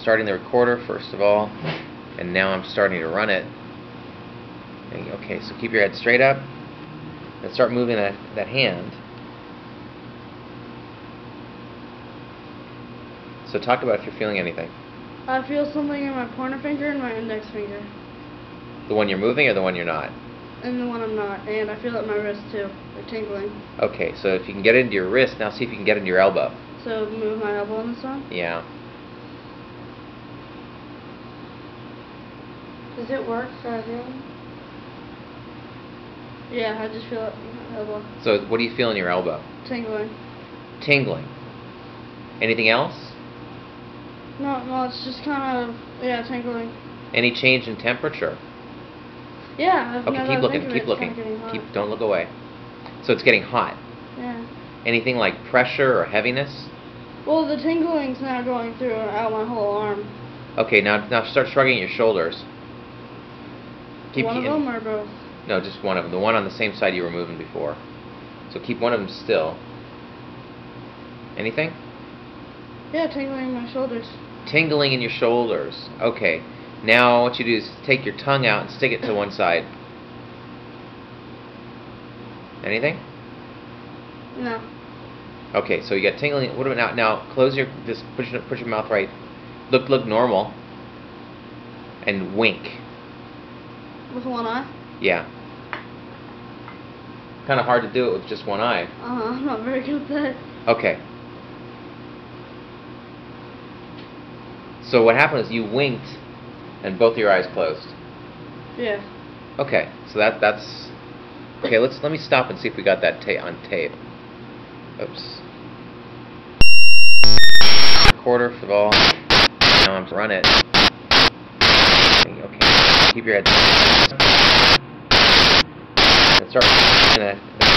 starting the recorder first of all, and now I'm starting to run it. Okay, so keep your head straight up and start moving that, that hand. So talk about if you're feeling anything. I feel something in my pointer finger and my index finger. The one you're moving or the one you're not? And the one I'm not. And I feel it in my wrist too. They're tingling. Okay, so if you can get into your wrist, now see if you can get into your elbow. So move my elbow on this one? Yeah. Does it work for everyone? Yeah, I just feel it in my elbow. So what do you feel in your elbow? Tingling. Tingling. Anything else? No, no, it's just kind of, yeah, tingling. Any change in temperature? Yeah, I've Okay, now keep looking, think of keep it, looking. kinda getting hot. Keep don't look away. So it's getting hot. Yeah. Anything like pressure or heaviness? Well, the tingling's now going through out my whole arm. Okay, now now start shrugging your shoulders. Keep one of them or both? No, just one of them. The one on the same side you were moving before. So keep one of them still. Anything? Yeah, tingling in my shoulders. Tingling in your shoulders. Okay. Now what you do is take your tongue out and stick it to one side. Anything? No. Okay, so you got tingling. What about now? Now close your just push your, push your mouth right. Look look normal. And wink. With one eye? Yeah. Kind of hard to do it with just one eye. Uh-huh, I'm not very good at that. Okay. So what happened is you winked, and both your eyes closed. Yeah. Okay, so that that's okay. Let's let me stop and see if we got that ta- on tape. Oops. Quarter first of all. Now I'm to run it. Keep your head. And start.